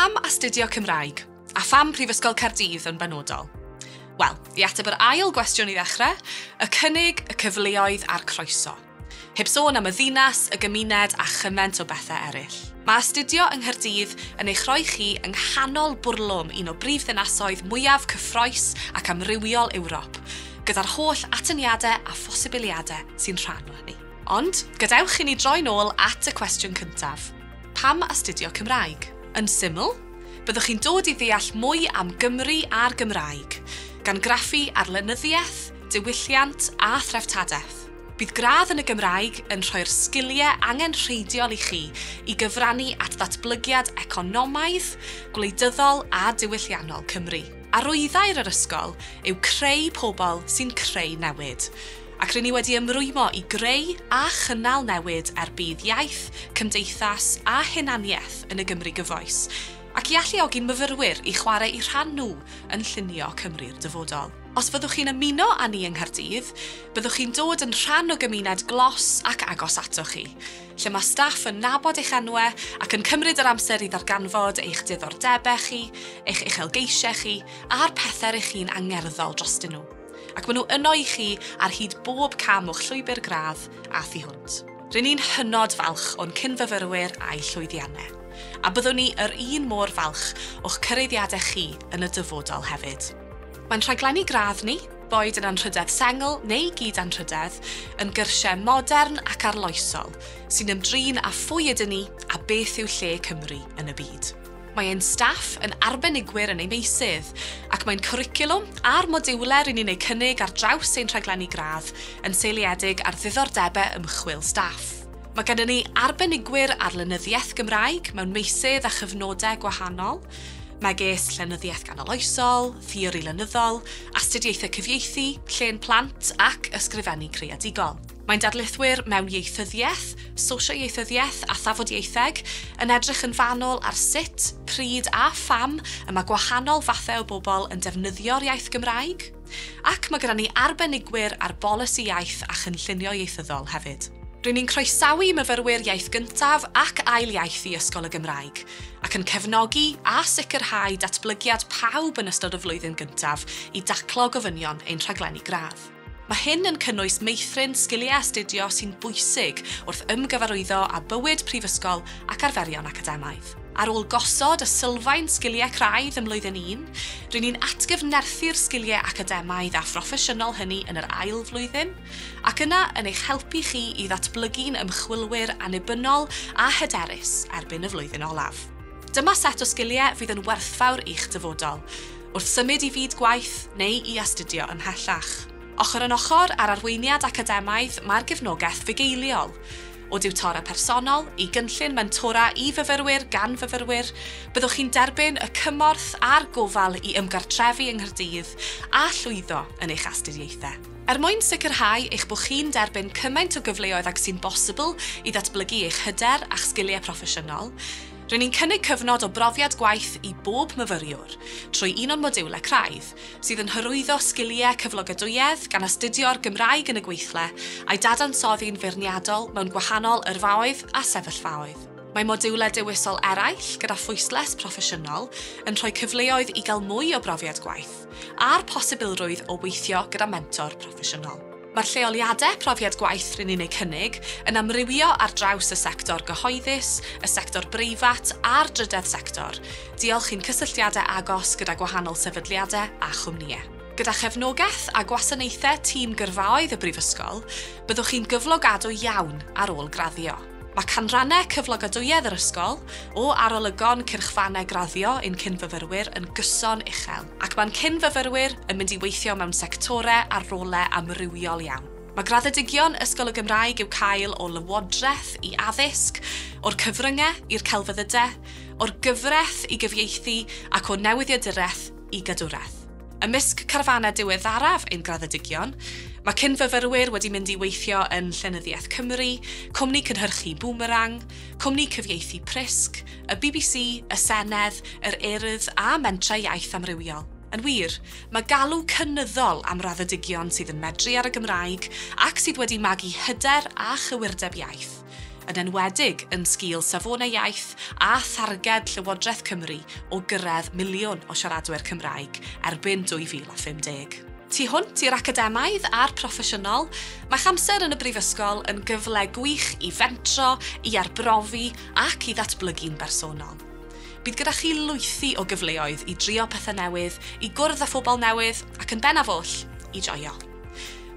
pam astudio Cymraeg? A pham Prifysgol Cardydd yn benodol? Wel, i ateb yr ail gwestiwn i ddechrau, y cynnig, y cyfleoedd a'r croeso. Heb sôn am y ddinas, y gymuned a chyment o bethau eraill. Mae astudio yng Nghyrdydd yn eich rhoi chi yng nghanol bwrlwm un o brif ddinasoedd mwyaf cyffroes ac amrywiol Ewrop, gyda'r holl atyniadau a phosibiliadau sy'n rhan o hynny. Ond, gadewch i ni droi nôl at y cwestiwn cyntaf. Pam astudio Cymraeg? Yn syml, byddwch chi'n dod i ddeall mwy am Gymru a'r Gymraeg, gan graffu ar lenyddiaeth, diwylliant a threftadaeth. Bydd gradd yn y Gymraeg yn rhoi'r sgiliau angen rheidiol i chi i gyfrannu at ddatblygiad economaidd, gwleidyddol a diwylliannol Cymru. Arwyddau'r yr ysgol yw creu pobl sy'n creu newid, ac rydyn ni wedi ymrwymo i greu a chynnal newid er bydd iaith, cymdeithas a hunaniaeth yn y Gymru gyfoes, ac i alluogi'n myfyrwyr i chwarae i rhan nhw yn llunio Cymru'r dyfodol. Os fyddwch chi'n ymuno â ni yng Nghaerdydd, byddwch chi'n dod yn rhan o gymuned glos ac agos atoch chi, lle mae staff yn nabod eich enwau ac yn cymryd yr amser i ddarganfod eich diddordebau chi, eich uchelgeisiau chi a'r pethau eich chi'n angerddol drostyn nhw ac maen nhw yno i chi ar hyd bob cam o'ch llwybr gradd a thu hwnt. Rydyn ni'n hynod falch o'n cynfyfyrwyr a'i llwyddiannau, a byddwn ni yr un mor falch o'ch cyrraeddiadau chi yn y dyfodol hefyd. Mae'n rhaglenni gradd ni, boed yn anrhydedd sengl neu gyd anrhydedd, yn gyrsiau modern ac arloesol sy'n ymdrin â phwy ydyn ni a beth yw lle Cymru yn y byd. Mae ein staff yn arbenigwyr yn ei meisydd, ac mae'n cwricwlwm a'r modiwler yn ni'n ei cynnig ar draws ein rhaglenni gradd yn seiliedig ar ddiddordebau ymchwil staff. Mae gennym ni arbenigwyr ar lenyddiaeth Gymraeg mewn meisydd a chyfnodau gwahanol, megis llenyddiaeth ganoloesol, theori lenyddol, astudiaethau cyfieithu, llen plant ac ysgrifennu creadigol. Mae'n darlithwyr mewn ieithyddiaeth, sosio-ieithyddiaeth a thafodieitheg yn edrych yn fanol ar sut, pryd a pham y mae gwahanol fathau o bobl yn defnyddio'r iaith Gymraeg. Ac mae gyda ni arbenigwyr ar bolisi iaith a chynllunio ieithyddol hefyd. Rwy'n ni'n croesawu myfyrwyr iaith gyntaf ac ail iaith i Ysgol y Gymraeg, ac yn cefnogi a sicrhau datblygiad pawb yn ystod y flwyddyn gyntaf i daclo gofynion ein rhaglenni gradd. Mae hyn yn cynnwys meithrin sgiliau astudio sy'n bwysig wrth ymgyfarwyddo â bywyd prifysgol ac arferion academaidd. Ar ôl gosod y sylfaen sgiliau craidd ym mlwyddyn 1, rydyn ni'n atgyfnerthu'r sgiliau academaidd a phroffesiynol hynny yn yr ail flwyddyn, ac yna yn eich helpu chi i ddatblygu'n ymchwilwyr anibynnol a hyderus erbyn y flwyddyn olaf. Dyma set o sgiliau fydd yn werthfawr i'ch dyfodol, wrth symud i fyd gwaith neu i astudio ymhellach. Ochr yn ochr ar arweiniad academaidd mae'r gefnogaeth fugeiliol o diwtora personol i gynllun mentora i fyfyrwyr gan fyfyrwyr, byddwch chi'n derbyn y cymorth a'r gofal i ymgartrefu yng Nghyrdydd a llwyddo yn eich astudiaethau. Er mwyn sicrhau eich bod chi'n derbyn cymaint o gyfleoedd ag sy'n bosibl i ddatblygu eich hyder a'ch sgiliau proffesiynol, Rydyn ni'n cynnig cyfnod o brofiad gwaith i bob myfyriwr trwy un o'n modiwlau craidd sydd yn hyrwyddo sgiliau cyflogadwyedd gan astudio'r Gymraeg yn y gweithle a'i dadansoddi'n feirniadol mewn gwahanol yrfaoedd a sefyllfaoedd. Mae modiwlau dewisol eraill gyda phwysles proffesiynol yn rhoi cyfleoedd i gael mwy o brofiad gwaith a'r posibilrwydd o weithio gyda mentor proffesiynol. Mae'r lleoliadau profiad gwaith rydyn ni'n ei cynnig yn amrywio ar draws y sector gyhoeddus, y sector breifat a'r drydedd sector. Diolch i'n cysylltiadau agos gyda gwahanol sefydliadau a chwmnïau. Gyda chefnogaeth a gwasanaethau tîm gyrfaoedd y Brifysgol, byddwch chi'n gyflogadwy iawn ar ôl graddio. Mae canrannau cyflogadwyedd yr ysgol o arolygon cyrchfannau graddio ein cynfyfyrwyr yn gyson uchel, ac mae'n cynfyfyrwyr yn mynd i weithio mewn sectorau a rolau amrywiol iawn. Mae graddedigion Ysgol y Gymraeg i'w cael o lywodraeth i addysg, o'r cyfryngau i'r celfyddydau, o'r gyfraith i gyfieithu ac o newyddiadureth i gadwraeth. Ymysg carfanau diweddaraf ein graddedigion, Mae cynfyfyrwyr wedi mynd i weithio yn Llenyddiaeth Cymru, Cwmni Cynhyrchu Boomerang, Cwmni Cyfieithu Prisg, y BBC, y Senedd, yr Urydd a Mentrau Iaith Amrywiol. Yn wir, mae galw cynyddol am raddedigion sydd yn medru ar y Gymraeg ac sydd wedi magu hyder a chywirdeb iaith, yn enwedig yn sgil safonau iaith a tharged Llywodraeth Cymru o gyrraedd miliwn o siaradwyr Cymraeg erbyn 2050. Tu hwnt i'r academaidd a'r proffesiynol, mae'ch amser yn y brifysgol yn gyfle gwych i fentro, i arbrofi ac i ddatblygu'n bersonol. Bydd gyda chi lwythu o gyfleoedd i drio pethau newydd, i gwrdd â phobl newydd ac yn bennaf oll, i joio.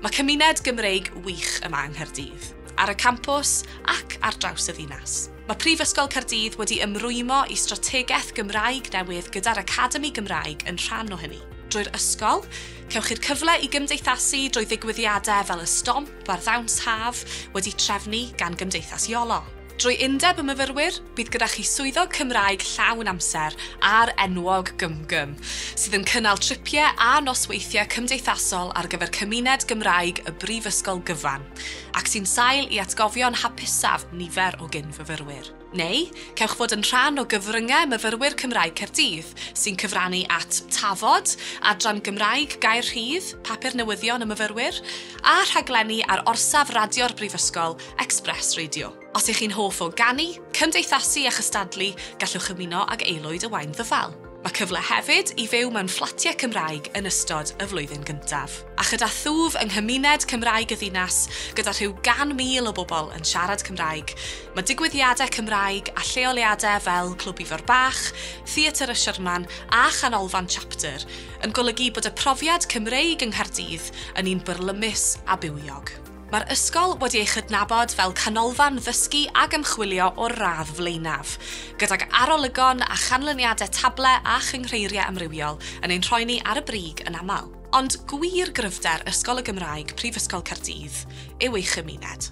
Mae cymuned Gymreig wych yma yng Nghaerdydd, ar y campws ac ar draws y ddinas. Mae Prifysgol Cardydd wedi ymrwymo i strategaeth Gymraeg newydd gyda'r Academi Gymraeg yn rhan o hynny drwy'r ysgol. Cewch chi'r cyfle i gymdeithasu drwy ddigwyddiadau fel y stomp a'r ddawns haf wedi trefnu gan Gymdeithas Iolo. Drwy undeb y myfyrwyr, bydd gyda chi swyddog Cymraeg llawn amser a'r enwog gymgym, sydd yn cynnal tripiau a nosweithiau cymdeithasol ar gyfer cymuned Gymraeg y Brifysgol Gyfan, ac sy'n sail i atgofio'n hapusaf nifer o gyn fyfyrwyr. Neu, cewch fod yn rhan o gyfryngau myfyrwyr Cymraeg Cerdydd sy'n cyfrannu at Tafod, Adran Gymraeg gair Rhydd, Papur Newyddion y Myfyrwyr, a rhaglenni ar orsaf radio'r Brifysgol Express Radio. Os ych chi'n hoff o ganu, cymdeithasu a chystadlu, gallwch ymuno ag aelwyd y Wain Ddyfal. Mae cyfle hefyd i fyw mewn fflatiau Cymraeg yn ystod y flwyddyn gyntaf. A chyda thwf yng nghymuned Cymraeg y ddinas, gyda rhyw gan mil o bobl yn siarad Cymraeg, mae digwyddiadau Cymraeg a lleoliadau fel Clwb Ifor Bach, Theatr y Sherman a Chanolfan Chapter yn golygu bod y profiad Cymreig yng Nghaerdydd yn un byrlymus a bywiog. Mae'r ysgol wedi ei chydnabod fel canolfan ddysgu ag ymchwilio o radd flaenaf, gydag arolygon a chanlyniadau table a chyngreiriau amrywiol yn ein rhoini ar y brig yn aml. Ond gwir gryfder Ysgol y Gymraeg Prifysgol Cardydd yw ei chymuned.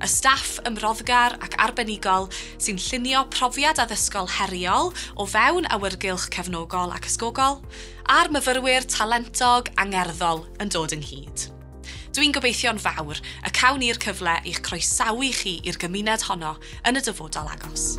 Y staff ymroddgar ac arbenigol sy'n llunio profiad addysgol heriol o fewn awyrgylch cefnogol ac ysgogol, a'r myfyrwyr talentog angerddol yn dod ynghyd. Dwi'n gobeithio'n fawr y cawn ni'r cyfle i'ch croesawu chi i'r gymuned honno yn y dyfodol agos.